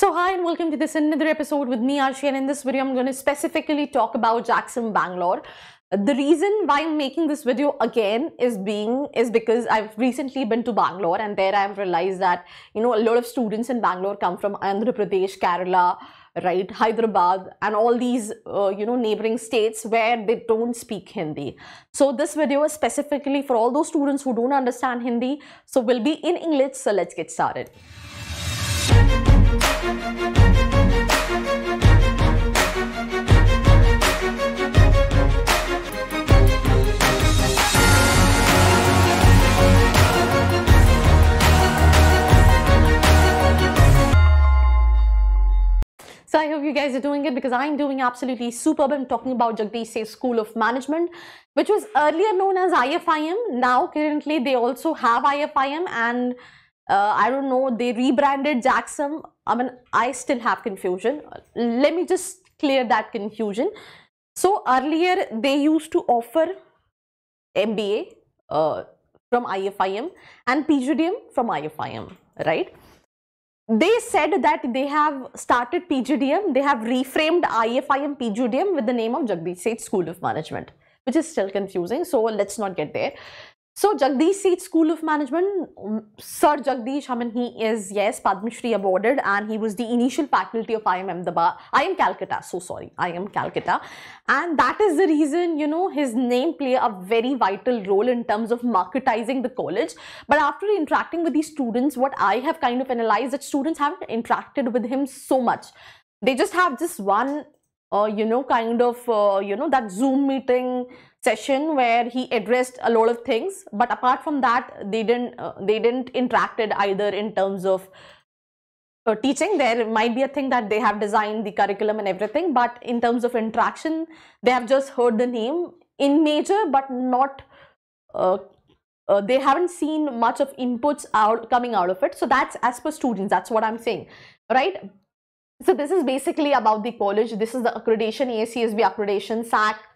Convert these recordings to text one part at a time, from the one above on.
So hi and welcome to this another episode with me Arshi and in this video I'm going to specifically talk about JAGSOM Bangalore. The reason why I'm making this video again is being is because I've recently been to Bangalore and there I've realized that you know a lot of students in Bangalore come from Andhra Pradesh, Kerala, right, Hyderabad and all these uh, you know neighboring states where they don't speak Hindi. So this video is specifically for all those students who don't understand Hindi. So will be in English. So let's get started. So I hope you guys are doing it because I'm doing absolutely superb. I'm talking about Jagdish School of Management, which was earlier known as IFIM. Now currently they also have IFIM and uh, I don't know, they rebranded JAGSOM. I mean, I still have confusion. Let me just clear that confusion. So earlier they used to offer MBA uh, from IFIM and PGDM from IFIM, right? They said that they have started PGDM, they have reframed IFIM PGDM with the name of Jagdish Sheth School of Management, which is still confusing. So let's not get there. So Jagdish Sheth School of Management, um, Sir Jagdish, I mean, he is, yes, Padma Shri awarded and he was the initial faculty of IIM Ahmedabad, IIM Calcutta, so sorry, IIM Calcutta. And that is the reason, you know, his name play a very vital role in terms of marketizing the college. But after interacting with these students, what I have kind of analyzed that students haven't interacted with him so much. They just have this one, uh, you know, kind of, uh, you know, that Zoom meeting, session where he addressed a lot of things but apart from that they didn't uh, they didn't interacted either in terms of uh, teaching. There might be a thing that they have designed the curriculum and everything but in terms of interaction they have just heard the name in major but not uh, uh, they haven't seen much of inputs out coming out of it. So that's as per students that's what i'm saying right? So this is basically about the college. This is the accreditation AACSB accreditation SAC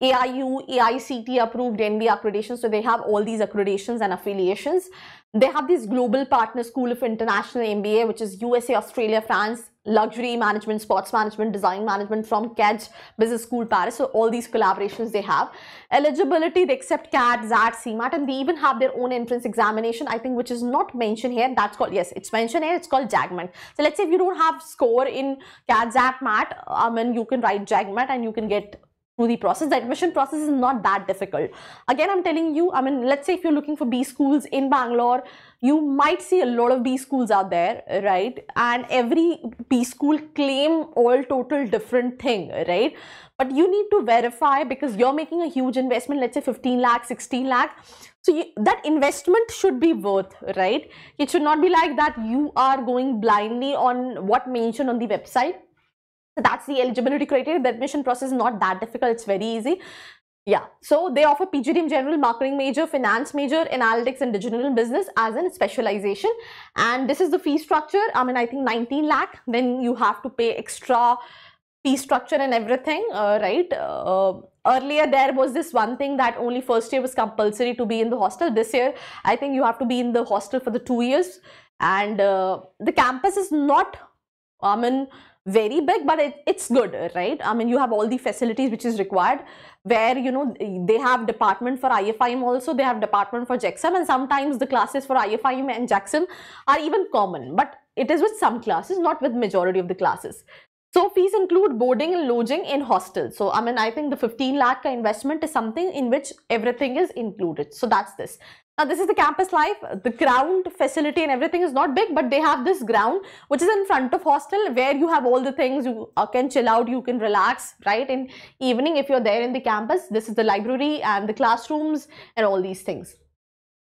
AIU, AICT approved NB accreditation. So they have all these accreditations and affiliations. They have this global partner school of international MBA, which is USA, Australia, France, luxury management, sports management, design management from KEDGE Business School Paris. So all these collaborations they have. Eligibility, they accept CAT, XAT, CMAT, and they even have their own entrance examination, I think, which is not mentioned here. That's called, yes, it's mentioned here. It's called JAGMAT. So let's say if you don't have score in CAT, XAT, MAT, I mean, you can write JAGMAT and you can get through the process. The admission process is not that difficult. Again, I'm telling you, I mean, let's say if you're looking for B schools in Bangalore, you might see a lot of B schools out there, right? And every B school claim all total different thing, right? But you need to verify because you're making a huge investment, let's say 15 lakh, 16 lakh. So you, that investment should be worth, right? It should not be like that you are going blindly on what mentioned on the website that's the eligibility criteria. The admission process is not that difficult. It's very easy. Yeah, so they offer PGDM General Marketing Major, Finance Major, Analytics and Digital Business as a specialization. And this is the fee structure. I mean, I think 19 lakh. Then you have to pay extra fee structure and everything, uh, right? Uh, earlier there was this one thing that only first year was compulsory to be in the hostel. This year, I think you have to be in the hostel for the two years. And uh, the campus is not, I mean, very big but it, it's good right? I mean you have all the facilities which is required where you know they have department for ifim also they have department for JAGSOM and sometimes the classes for ifim and JAGSOM are even common but it is with some classes not with majority of the classes so fees include boarding and lodging in hostels. So I mean, I think the 15 lakh investment is something in which everything is included. So that's this. Now this is the campus life. The ground facility and everything is not big, but they have this ground which is in front of hostel where you have all the things. You uh, can chill out, you can relax, right? In evening, if you're there in the campus, this is the library and the classrooms and all these things.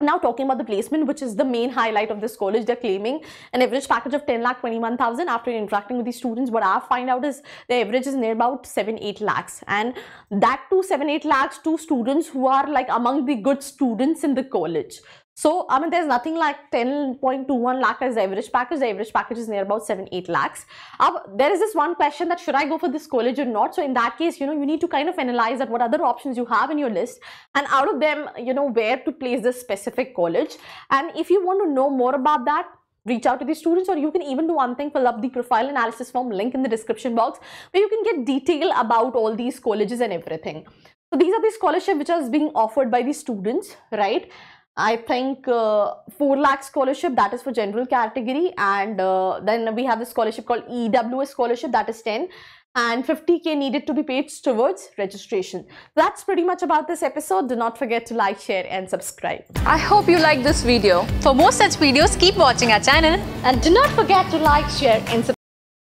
Now talking about the placement, which is the main highlight of this college, they're claiming an average package of 10 lakh 21,000 after interacting with the students. What I find out is the average is near about 7 8 lakhs, and that to 7 8 lakhs to students who are like among the good students in the college. So, I mean, there's nothing like 10.21 lakh as average package. The average package is near about 7, 8 lakhs. Uh, there is this one question that should I go for this college or not? So, in that case, you know, you need to kind of analyze that what other options you have in your list and out of them, you know, where to place this specific college. And if you want to know more about that, reach out to the students or you can even do one thing fill up the profile analysis form link in the description box where you can get detail about all these colleges and everything so these are the scholarship which is being offered by the students right I think uh, 4 lakh scholarship that is for general category and uh, then we have the scholarship called EWS scholarship that is 10 and 50k needed to be paid towards registration. That's pretty much about this episode. Do not forget to like, share and subscribe. I hope you liked this video. For more such videos, keep watching our channel. And do not forget to like, share and subscribe.